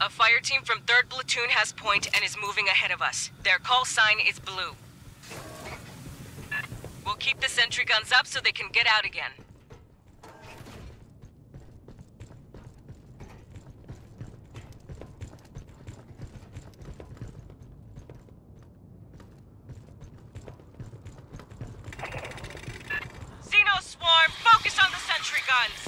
A fire team from 3rd Platoon has point and is moving ahead of us. Their call sign is blue. We'll keep the sentry guns up so they can get out again. Xeno Swarm, focus on the sentry guns!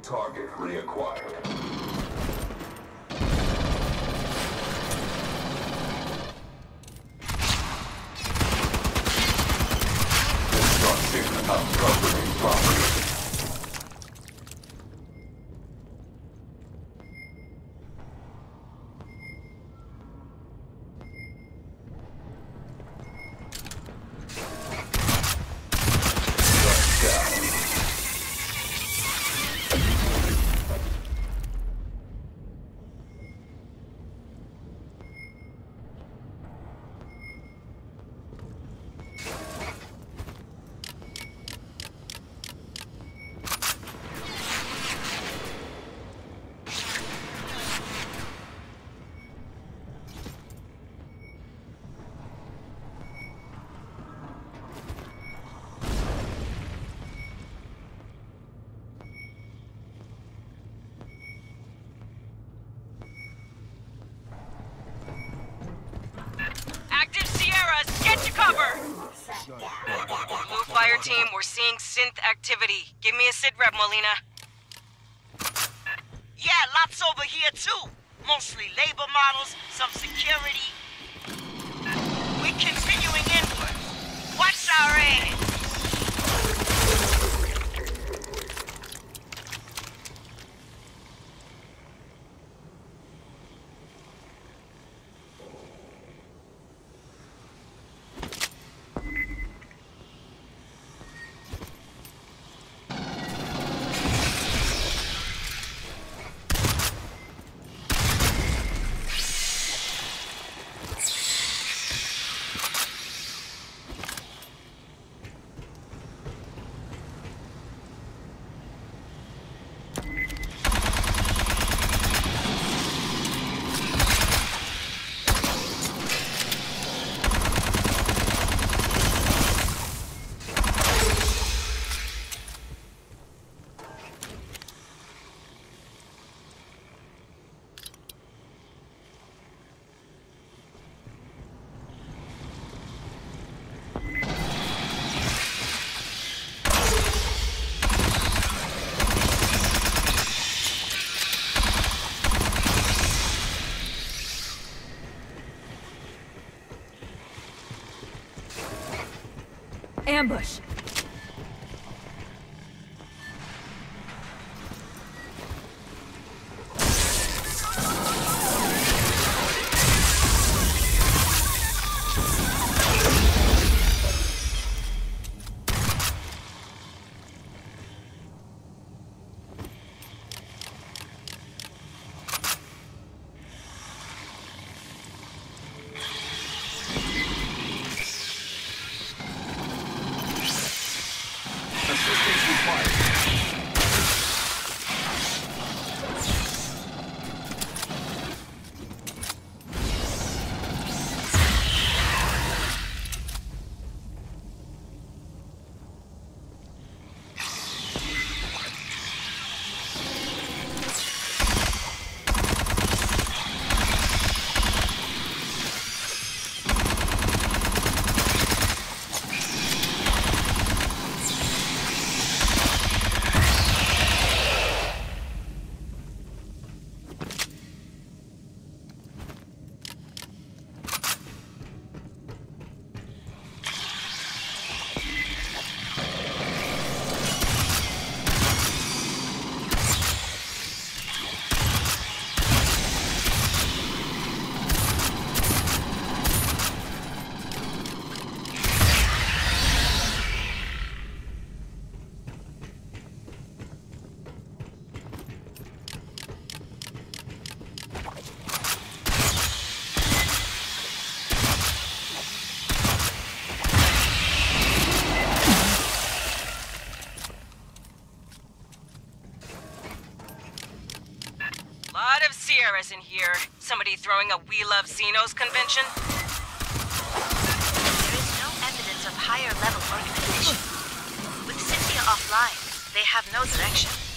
Target reacquired. Destruction of governing property. Shut down. Active Sierras, get to cover! Blue fire team, we're seeing synth activity. Give me a sit rep, Molina. Yeah, lots over here too. Mostly labor models, some security. We're continuing inward. Watch our ass. Ambush! Throwing a We Love Xenos convention? There is no evidence of higher level organization. With Cynthia offline, they have no direction.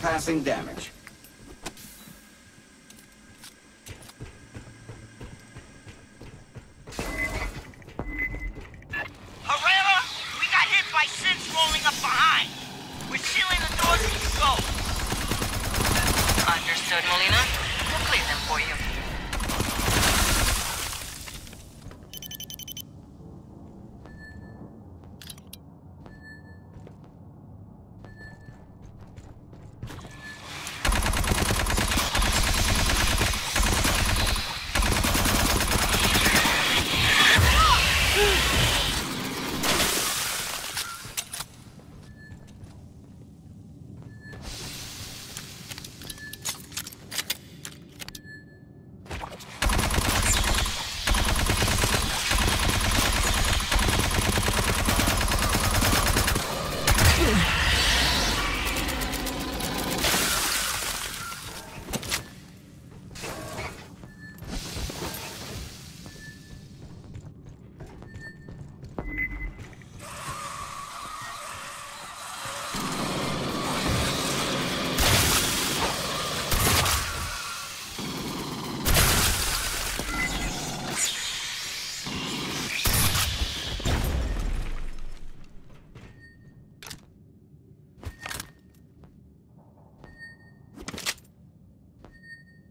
Bypassing damage.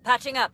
Patching up.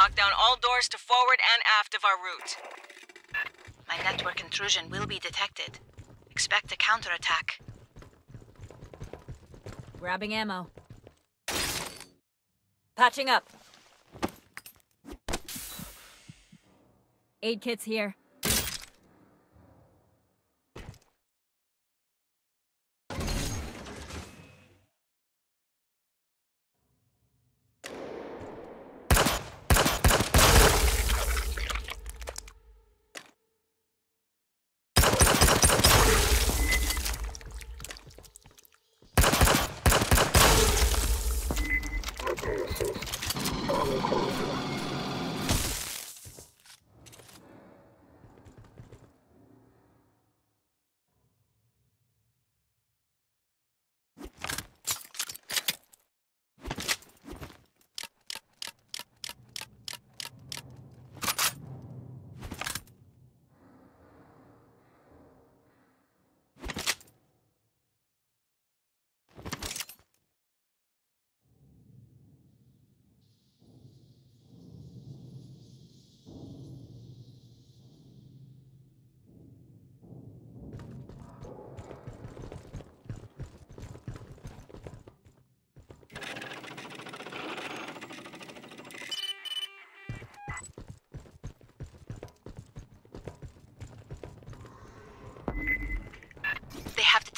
Lock down all doors to forward and aft of our route. My network intrusion will be detected. Expect a counterattack. Grabbing ammo. Patching up. Aid kits here.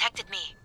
Detected me.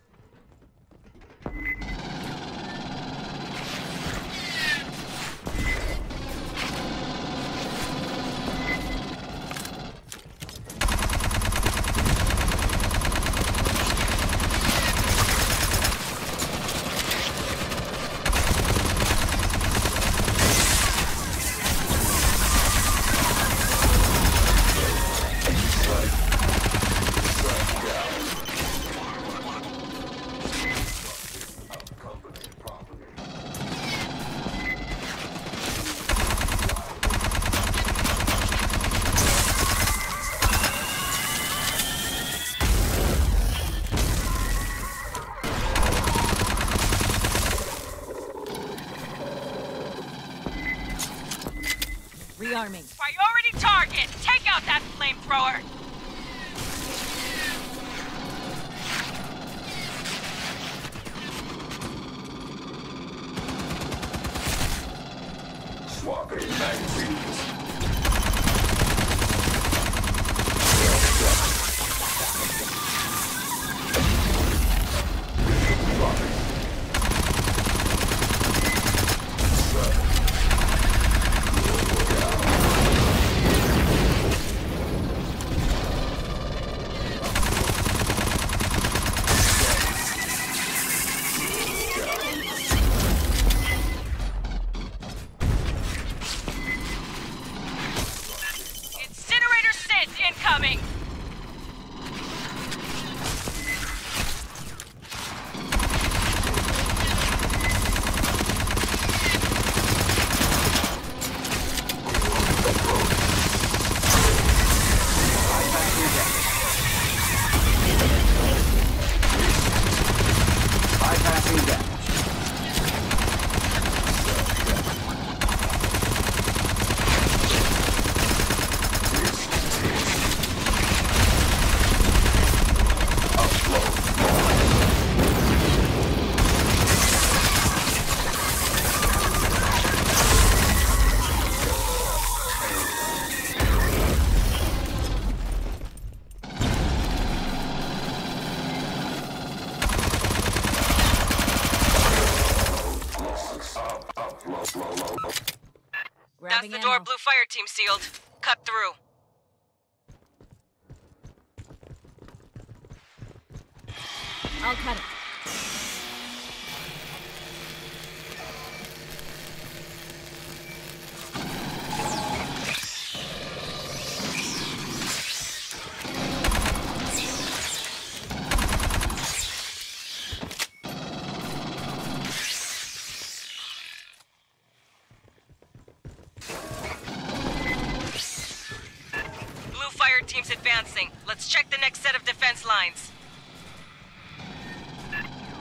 Advancing. Let's check the next set of defense lines.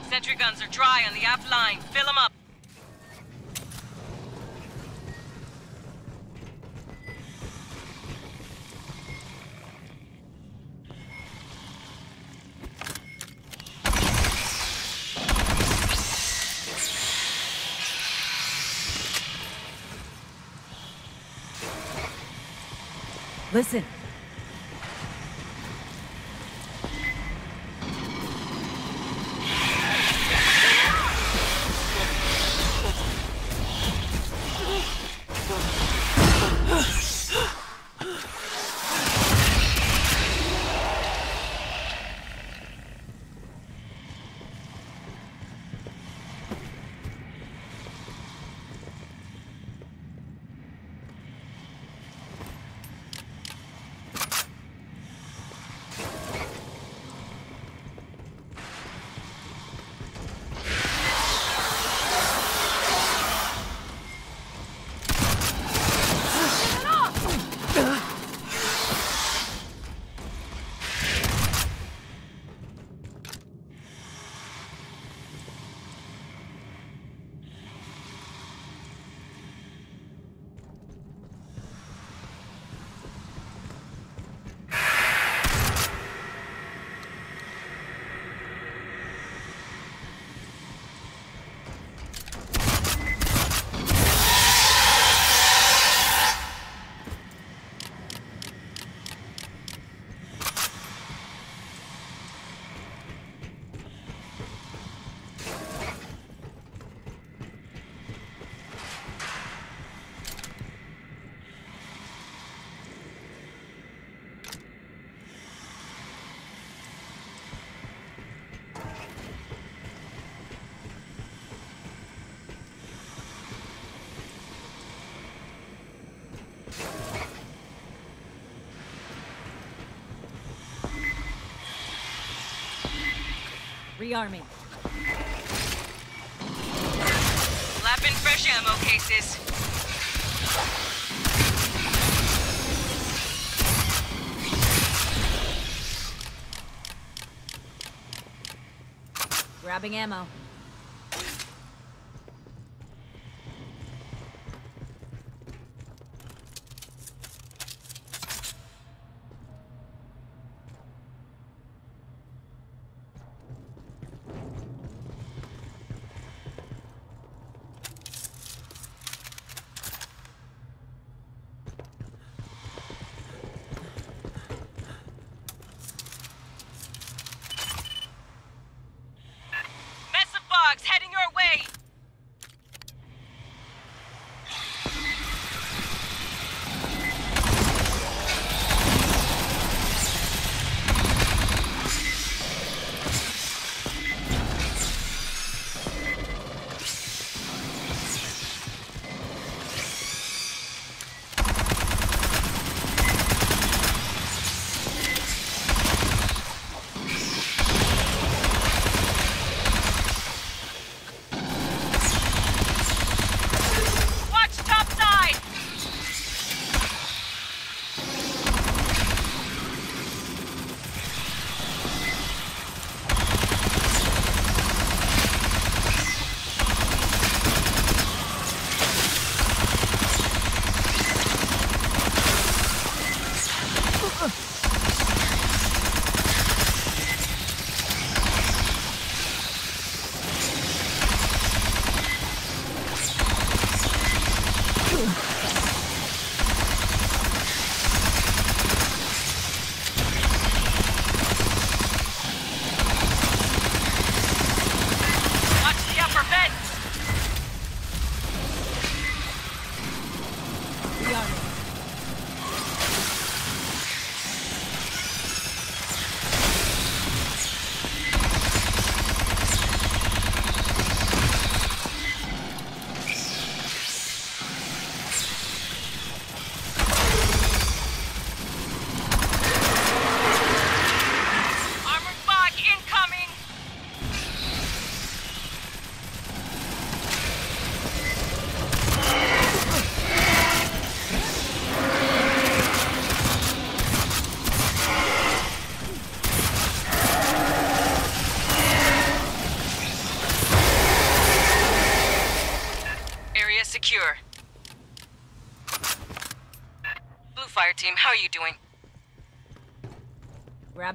Sentry guns are dry on the aft line. Fill them up. Listen. Rearming. Lapping fresh ammo cases. Grabbing ammo.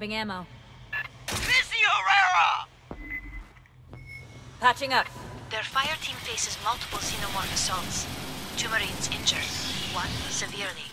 Grabbing ammo. Lizzie Herrera! Patching up. Their fire team faces multiple xenomorph assaults. Two Marines injured, one severely.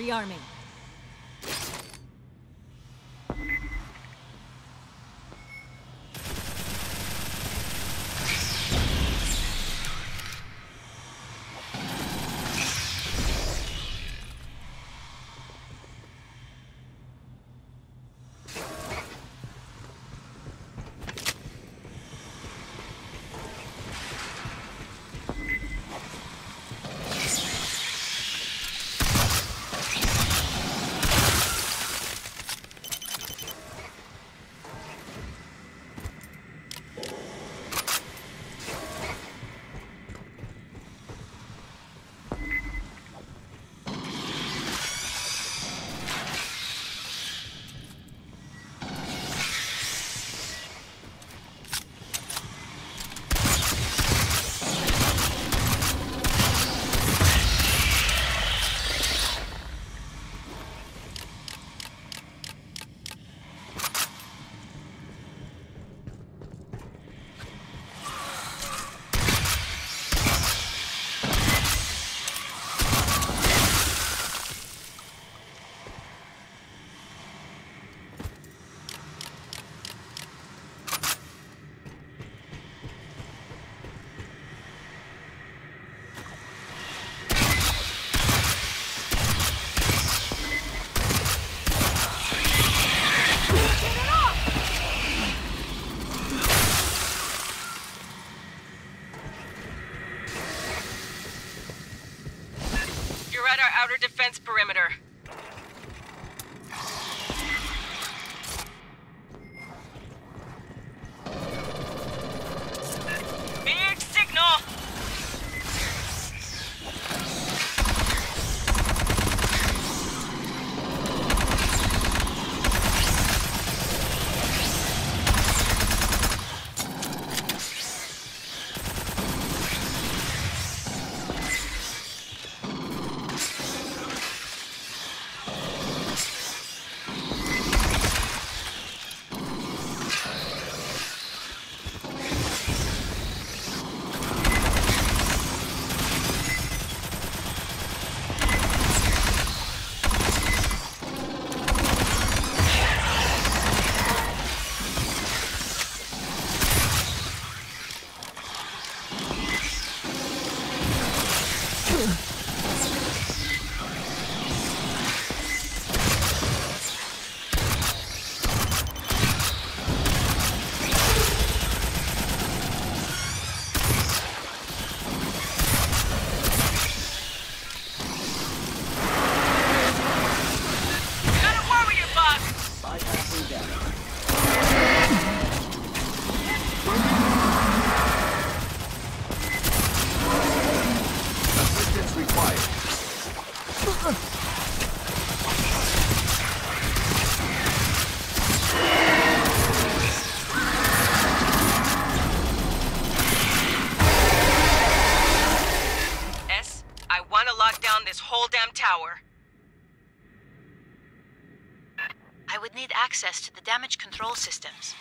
Rearming. systems.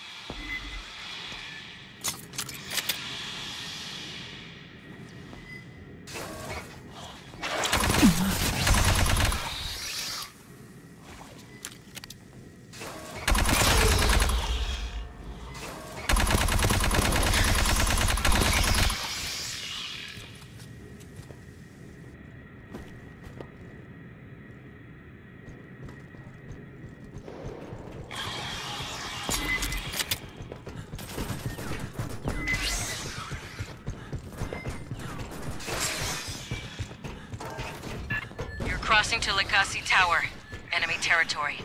to Likasi Tower. Enemy territory.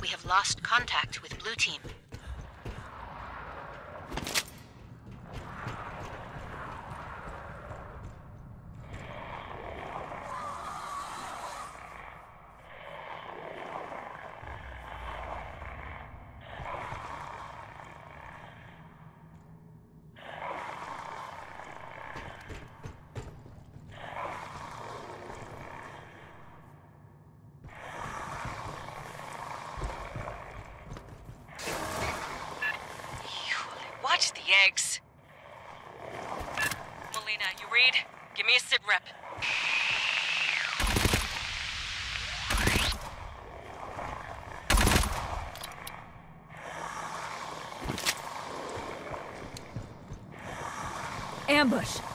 We have lost contact with Blue Team. ambush.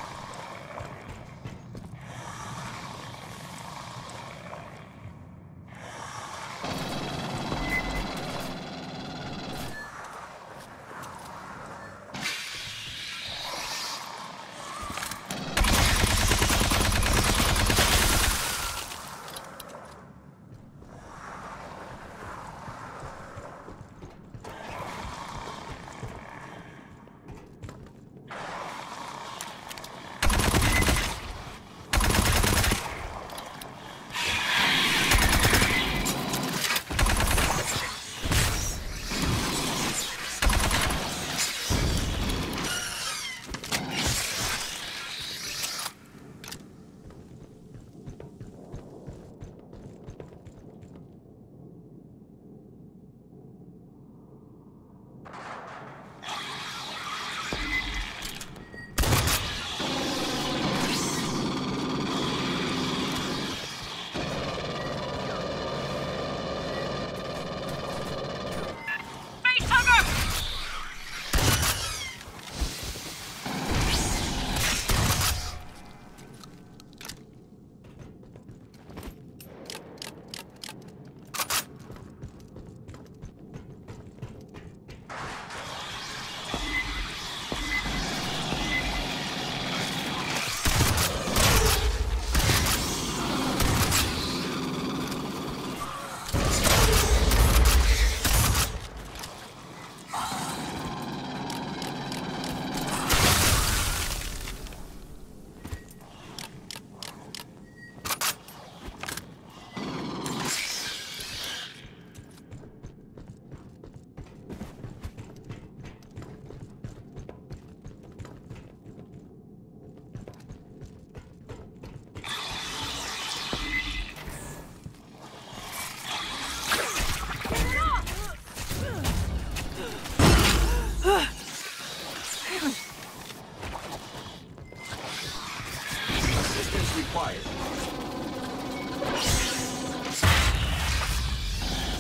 required.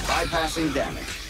Bypassing damage.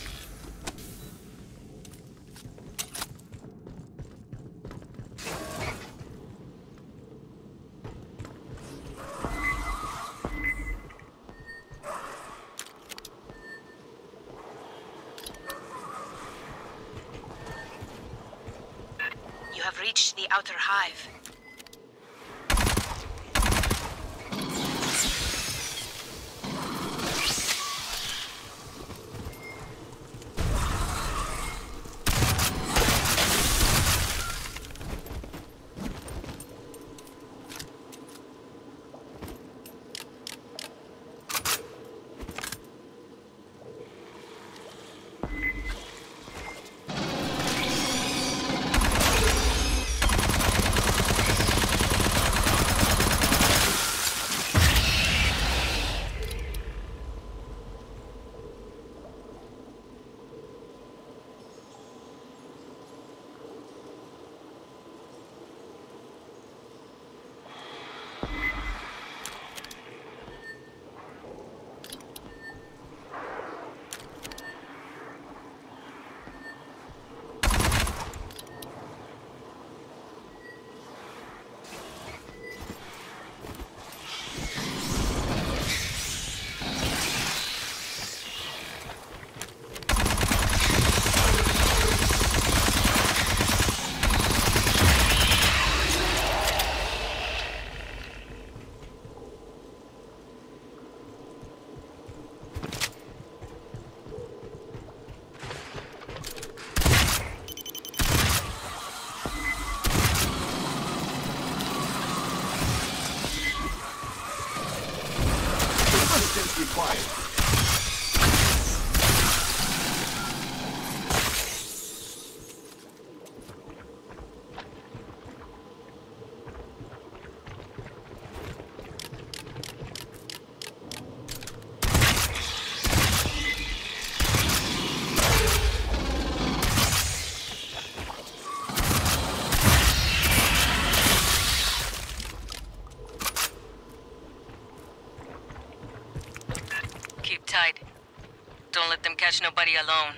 Catch nobody alone.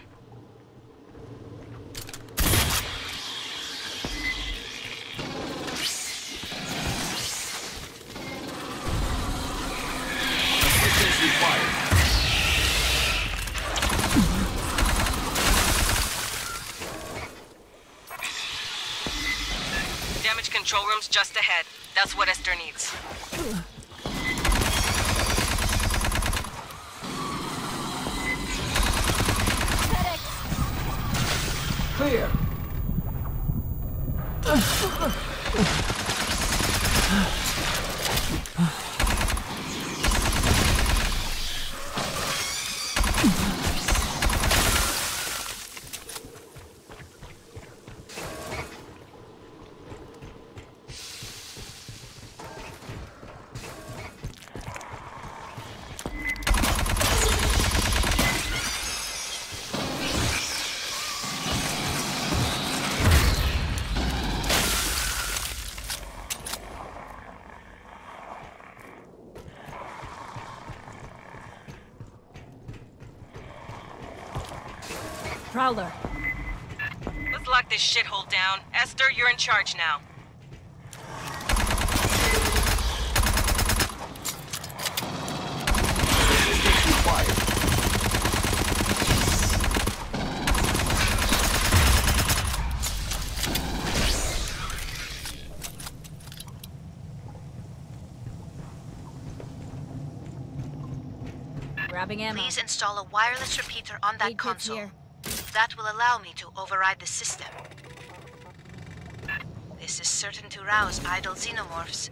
Damage control room's just ahead. That's what Esther needs. Prowler. Let's lock this shithole down. Esther, you're in charge now. Grabbing ammo. Please install a wireless repeater on that Aid console. That will allow me to override the system. This is certain to rouse idle xenomorphs.